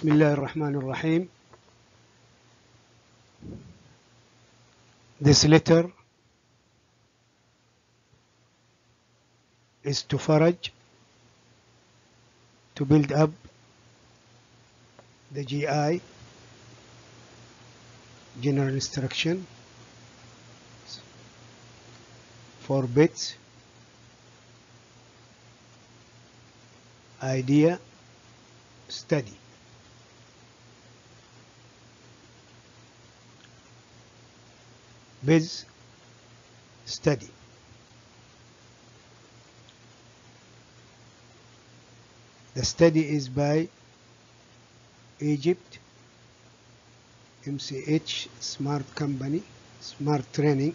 بسم الله الرحمن الرحيم This letter is to Faraj to build up the GI general instruction for bits idea study biz study the study is by Egypt MCH Smart Company Smart Training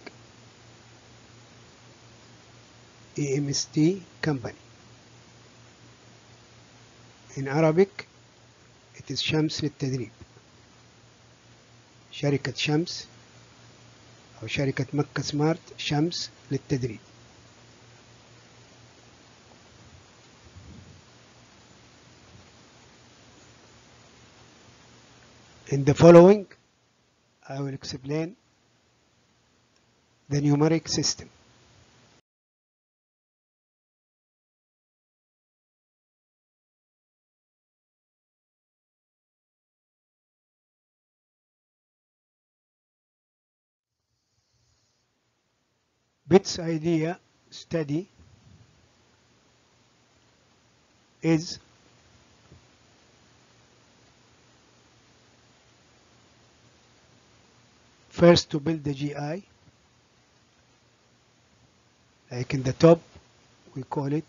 EMST Company in Arabic it is شمس للتدريب شركة شمس أو شركة مكة سمارت شمس للتدريب In the following, I will explain the numeric system. BITS idea study is first to build the GI like in the top we call it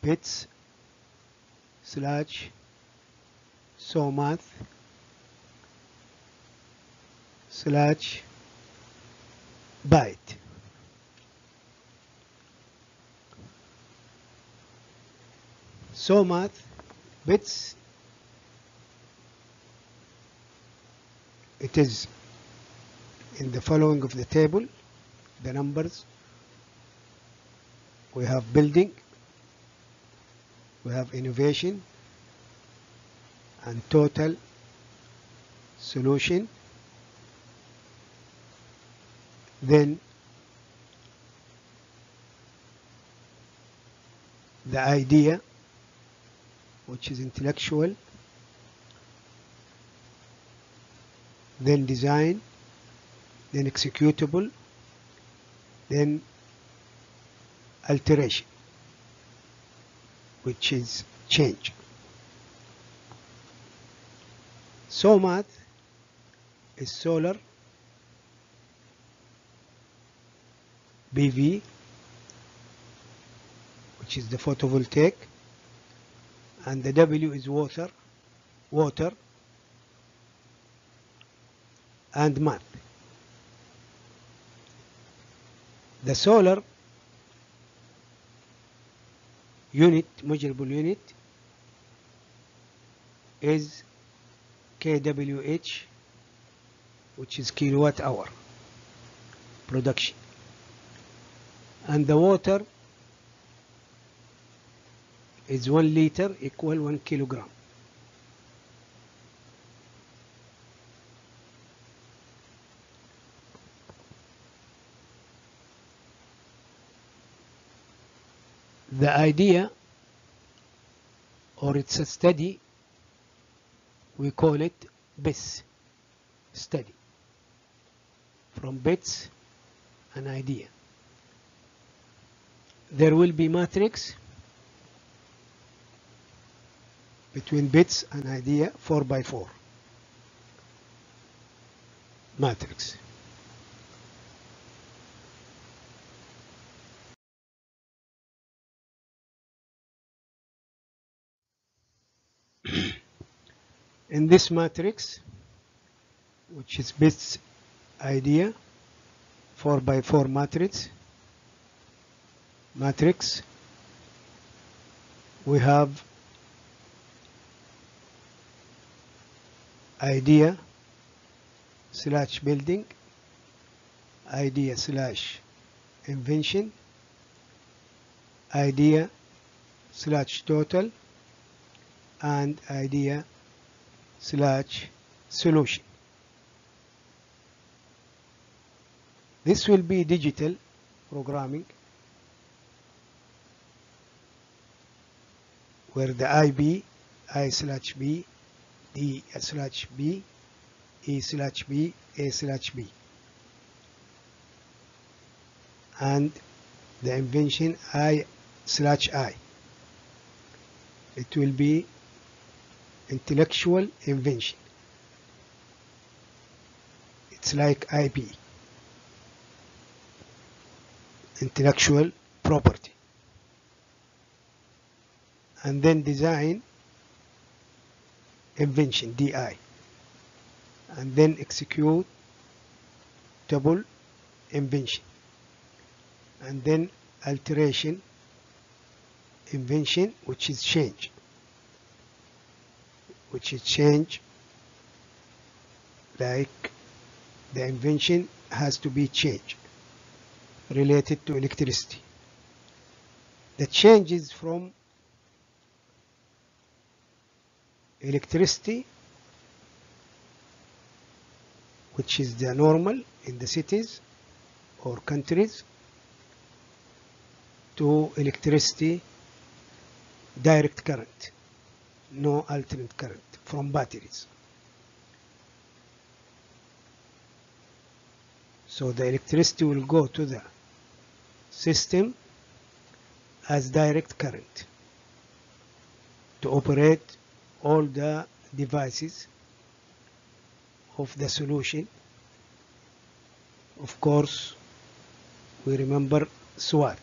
bits slash so math slash byte somath bits it is in the following of the table the numbers we have building we have innovation and total solution. Then the idea which is intellectual then design then executable then alteration which is change. Somath is solar PV which is the photovoltaic and the W is water water and math the solar unit measurable unit is kWh which is kilowatt hour production. And the water is 1 liter equal 1 kilogram. The idea or it's a study we call it BIS study. From bits an idea. There will be matrix between bits and idea 4 by 4 matrix. In this matrix which is bits idea 4 by 4 matrix matrix we have idea slash building idea slash invention idea slash total and idea slash solution. This will be digital programming where the IB, I slash B, D slash B, E slash B, A slash B. And the invention I slash I. It will be intellectual invention. It's like IP, intellectual property. And then design invention, DI. And then execute double invention. And then alteration invention, which is change which is change like the invention has to be changed related to electricity the change is from electricity which is the normal in the cities or countries to electricity direct current no alternate current from batteries. So the electricity will go to the system as direct current to operate all the devices of the solution. Of course, we remember SWAT.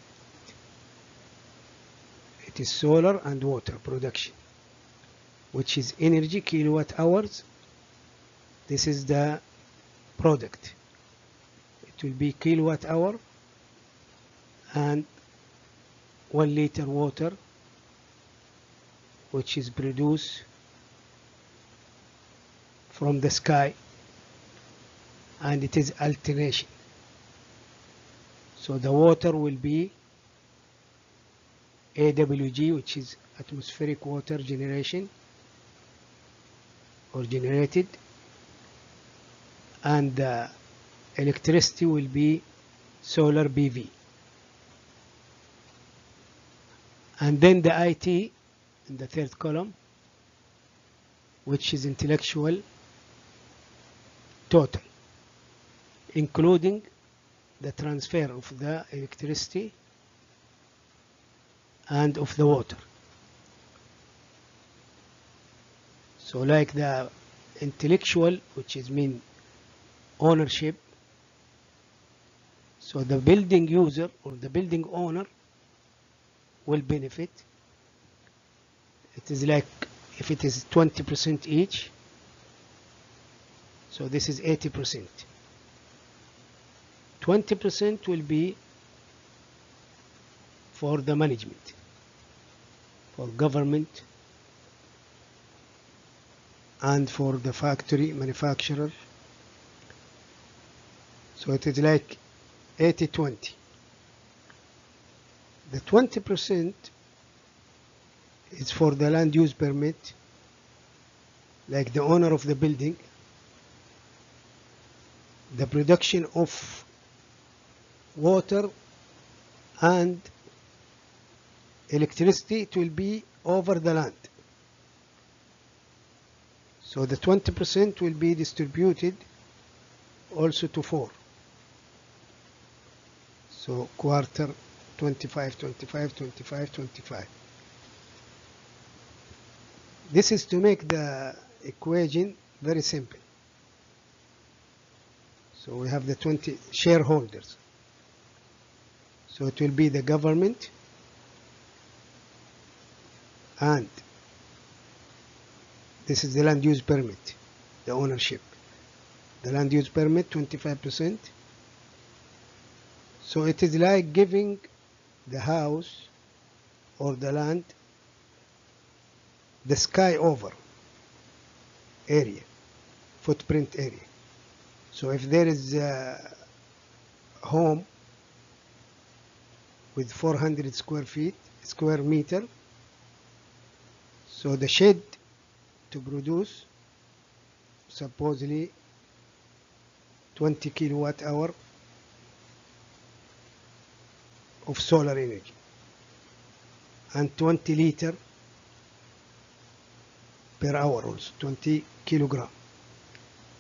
It is solar and water production which is energy kilowatt hours this is the product it will be kilowatt hour and one liter water which is produced from the sky. And it is alternation so the water will be AWG which is atmospheric water generation or generated. And the electricity will be solar PV and then the IT in the third column which is intellectual total including the transfer of the electricity and of the water. So like the intellectual which is mean ownership so the building user or the building owner will benefit. It is like if it is 20% each so this is 80% 20% will be for the management for government and for the factory manufacturer. So it is like 80-20 the 20% is for the land use permit like the owner of the building the production of water and electricity it will be over the land. So the 20% will be distributed also to 4 so quarter 25 25 25 25 this is to make the equation very simple so we have the 20 shareholders. So it will be the government and this is the land use permit the ownership. The land use permit 25% so it is like giving the house or the land the sky over area footprint area so if there is a home with 400 square feet square meter so the shed to produce supposedly 20 kilowatt hour of solar energy and 20 liter per hour also 20 kilogram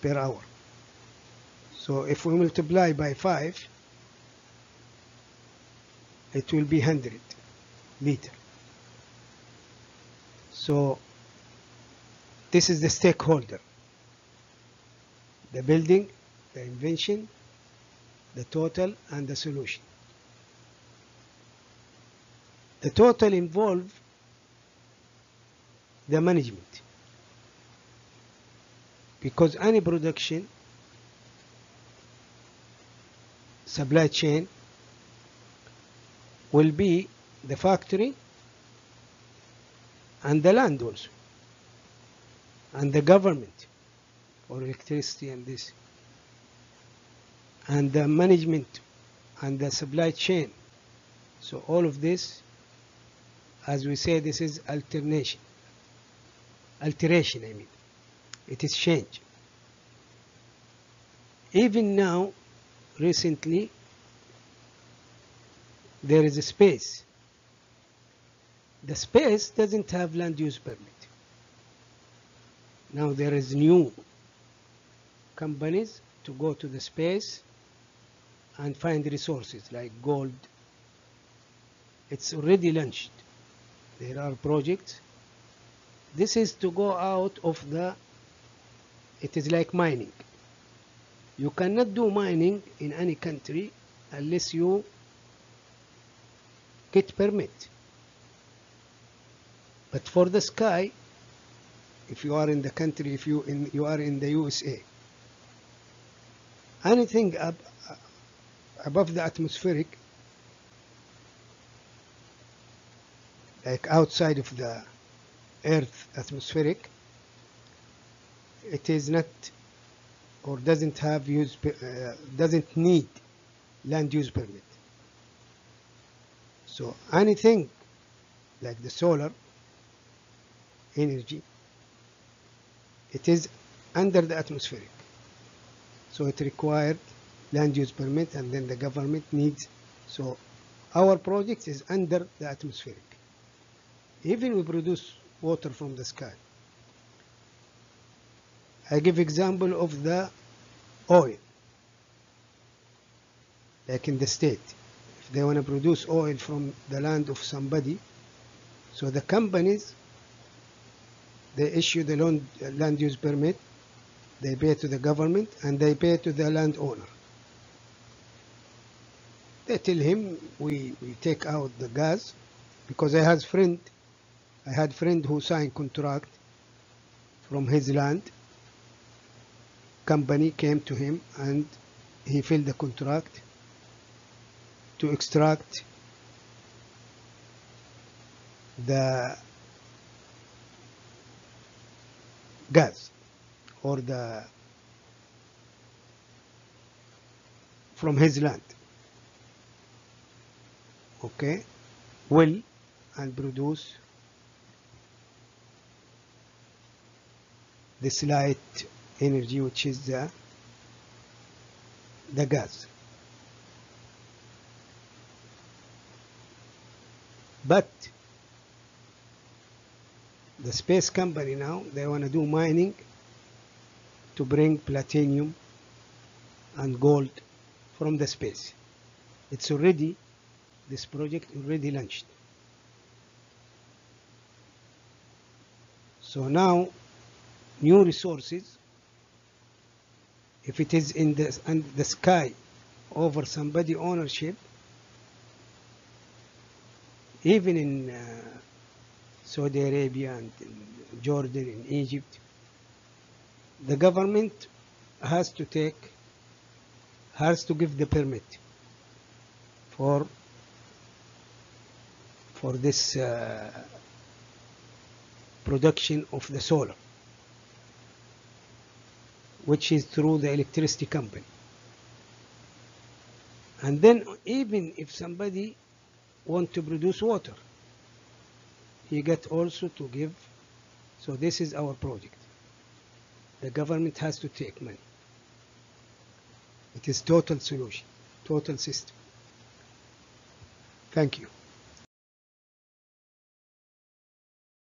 per hour so if we multiply by 5 it will be 100 meter. so this is the stakeholder. The building the invention the total and the solution. The total involve the management. Because any production supply chain will be the factory and the land also and the government for electricity and this and the management and the supply chain. So all of this as we say this is alternation alteration I mean. It is change even now recently there is a space. The space doesn't have land use permit. Now there is new companies to go to the space and find resources like gold. It's already launched. There are projects. This is to go out of the it is like mining you cannot do mining in any country unless you get permit. But for the sky if you are in the country if you in you are in the USA anything ab above the atmospheric like outside of the earth atmospheric it is not or doesn't have use uh, doesn't need land use permit. So anything like the solar energy it is under the atmospheric. So it required land use permit and then the government needs so our project is under the atmospheric. Even we produce water from the sky. I give example of the oil. Like in the state if they want to produce oil from the land of somebody so the companies they issue the land, land use permit they pay to the government and they pay to the landowner. They tell him we, we take out the gas because I had friend I had friend who signed contract from his land company came to him and he filled the contract to extract the gas or the from his land. Okay? Will and produce this light energy which is the the gas. But the space company now they want to do mining to bring platinum and gold from the space. It's already this project already launched. So now new resources if it is in the, in the sky over somebody ownership even in uh, Saudi Arabia and Jordan in Egypt the government has to take has to give the permit for for this uh, production of the solar which is through the electricity company and then even if somebody want to produce water he get also to give so this is our project the government has to take money. It is total solution, total system. Thank you.